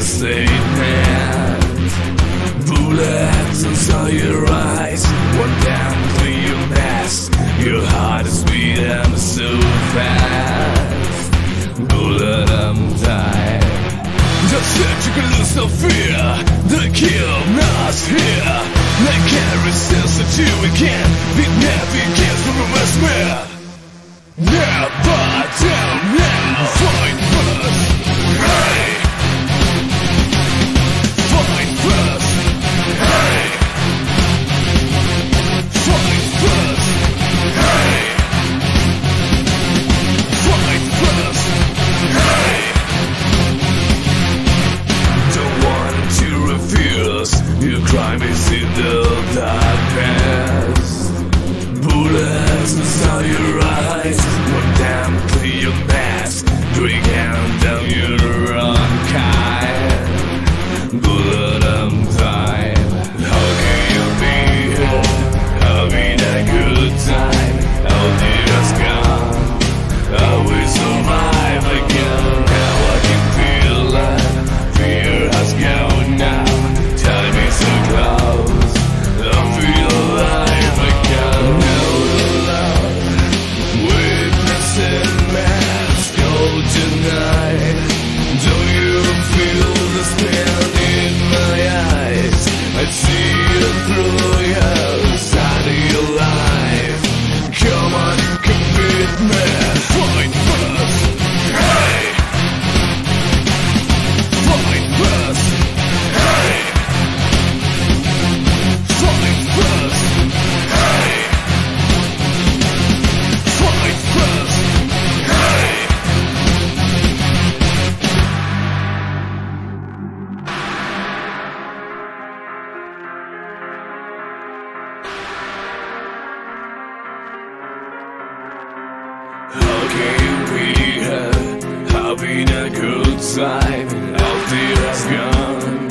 statement Bullets inside your eyes. One down to your past Your heart is beating so fast. Bullet, I'm tired Just said you can lose no fear. The kill us here They can't resist that you again. Be never against from a smear Never. How can we have, having a good time after us gone,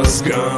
It's gone?